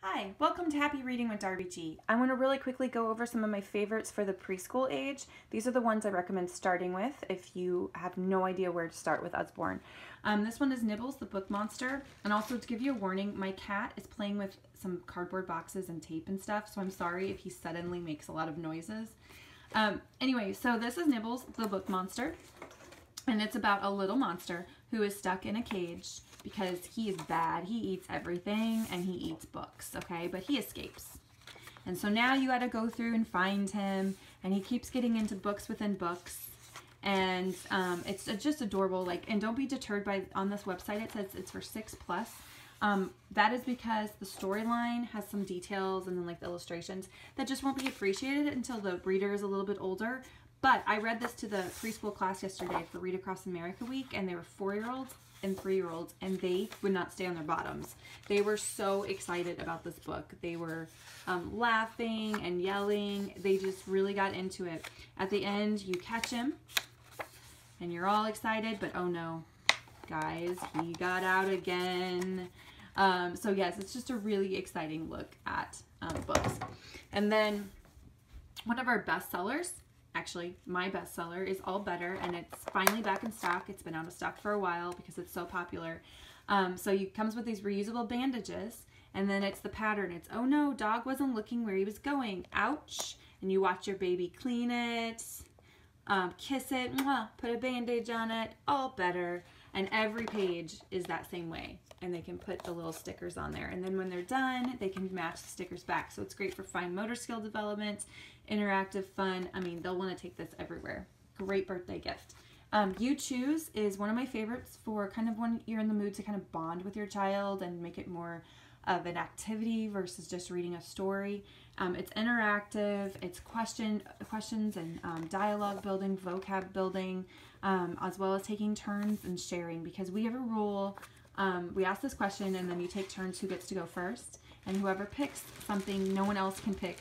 Hi, welcome to Happy Reading with Darbi G. I want to really quickly go over some of my favorites for the preschool age. These are the ones I recommend starting with if you have no idea where to start with Usborne. Um, this one is Nibbles, the book monster. And also to give you a warning, my cat is playing with some cardboard boxes and tape and stuff, so I'm sorry if he suddenly makes a lot of noises. Um, anyway, so this is Nibbles, the book monster. And it's about a little monster who is stuck in a cage because he is bad. He eats everything and he eats books, okay? But he escapes. And so now you got to go through and find him and he keeps getting into books within books. And um, it's just adorable. Like, and don't be deterred by, on this website it says it's for six plus. Um, that is because the storyline has some details and then like the illustrations that just won't be appreciated until the reader is a little bit older. But I read this to the preschool class yesterday for Read Across America Week, and they were four-year-olds and three-year-olds, and they would not stay on their bottoms. They were so excited about this book. They were um, laughing and yelling. They just really got into it. At the end, you catch him, and you're all excited, but oh no, guys, he got out again. Um, so yes, it's just a really exciting look at um, books. And then one of our best sellers actually my bestseller is All Better and it's finally back in stock. It's been out of stock for a while because it's so popular. Um, so it comes with these reusable bandages and then it's the pattern. It's, oh no, dog wasn't looking where he was going. Ouch. And you watch your baby clean it, um, kiss it, mwah, put a bandage on it, all better. And every page is that same way. And they can put the little stickers on there. And then when they're done, they can match the stickers back. So it's great for fine motor skill development, interactive fun. I mean, they'll want to take this everywhere. Great birthday gift. Um, you Choose is one of my favorites for kind of when you're in the mood to kind of bond with your child and make it more of an activity versus just reading a story. Um, it's interactive, it's question questions and um, dialogue building, vocab building, um, as well as taking turns and sharing because we have a rule. Um, we ask this question and then you take turns who gets to go first and whoever picks something no one else can pick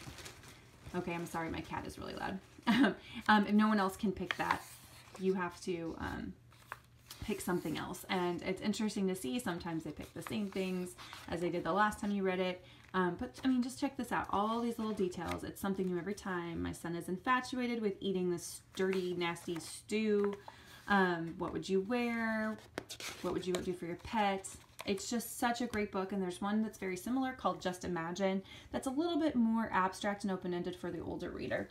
Okay, I'm sorry, my cat is really loud. um, if no one else can pick that, you have to um, pick something else. And it's interesting to see. Sometimes they pick the same things as they did the last time you read it. Um, but I mean, just check this out. All these little details. It's something new every time. My son is infatuated with eating this dirty, nasty stew. Um, what would you wear? What would you do for your pet? It's just such a great book, and there's one that's very similar called Just Imagine that's a little bit more abstract and open-ended for the older reader.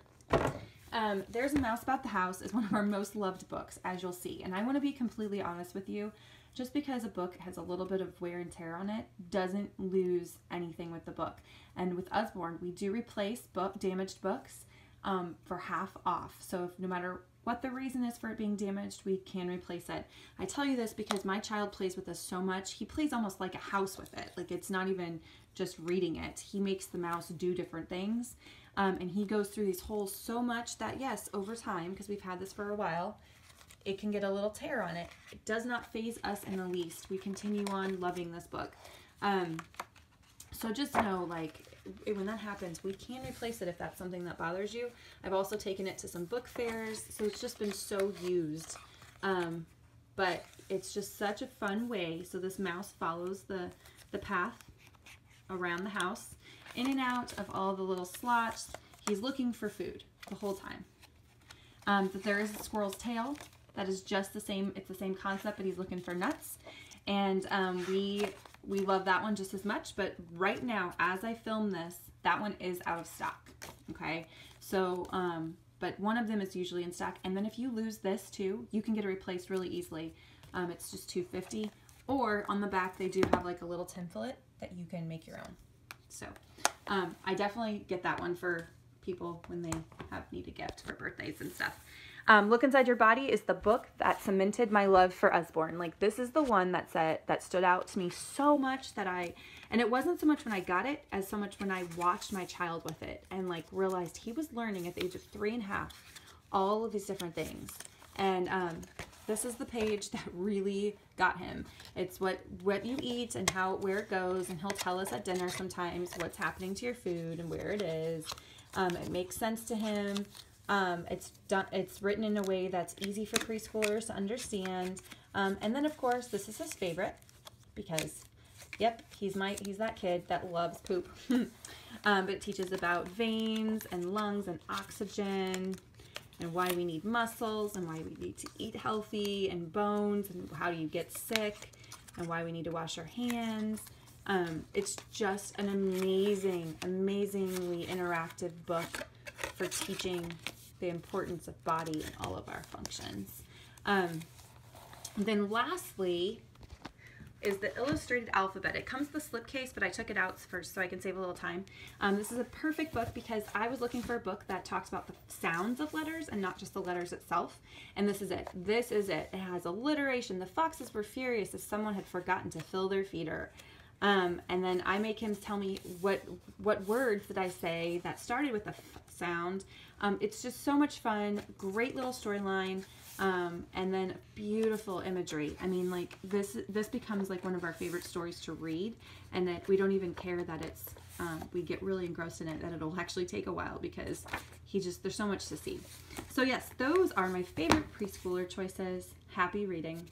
Um, There's a Mouse About the House is one of our most loved books, as you'll see. And I want to be completely honest with you. Just because a book has a little bit of wear and tear on it doesn't lose anything with the book. And with Usborne, we do replace book damaged books um, for half off. So if no matter what the reason is for it being damaged, we can replace it. I tell you this because my child plays with this so much. He plays almost like a house with it. Like it's not even just reading it. He makes the mouse do different things. Um, and he goes through these holes so much that yes, over time, because we've had this for a while, it can get a little tear on it. It does not phase us in the least. We continue on loving this book. Um, so just know, like, when that happens, we can replace it if that's something that bothers you. I've also taken it to some book fairs, so it's just been so used. Um, but it's just such a fun way. So this mouse follows the, the path around the house, in and out of all the little slots. He's looking for food the whole time. Um, but there is a squirrel's tail. That is just the same. It's the same concept, but he's looking for nuts. And um, we we love that one just as much, but right now, as I film this, that one is out of stock, okay? So, um, but one of them is usually in stock, and then if you lose this too, you can get it replaced really easily. Um, it's just 250 or on the back, they do have like a little tin that you can make your own. So, um, I definitely get that one for people when they have need a gift for birthdays and stuff. Um, Look Inside Your Body is the book that cemented my love for Usborne. Like this is the one that said that stood out to me so much that I, and it wasn't so much when I got it as so much when I watched my child with it and like realized he was learning at the age of three and a half all of these different things. And um, this is the page that really got him. It's what what you eat and how where it goes, and he'll tell us at dinner sometimes what's happening to your food and where it is. Um, it makes sense to him. Um, it's done. It's written in a way that's easy for preschoolers to understand. Um, and then, of course, this is his favorite because Yep, he's my he's that kid that loves poop. um, but it teaches about veins and lungs and oxygen and why we need muscles and why we need to eat healthy and bones and how do you get sick and why we need to wash our hands. Um, it's just an amazing, amazingly interactive book for teaching the importance of body and all of our functions. Um, then lastly, is the illustrated alphabet. It comes with a slipcase, but I took it out first so I can save a little time. Um, this is a perfect book because I was looking for a book that talks about the sounds of letters and not just the letters itself. And this is it. This is it. It has alliteration. The foxes were furious as someone had forgotten to fill their feeder. Um, and then I make him tell me what what words that I say that started with a sound. Um, it's just so much fun. Great little storyline. Um, and then beautiful imagery. I mean, like this this becomes like one of our favorite stories to read, and that we don't even care that it's um, we get really engrossed in it that it'll actually take a while because he just there's so much to see. So yes, those are my favorite preschooler choices. Happy reading.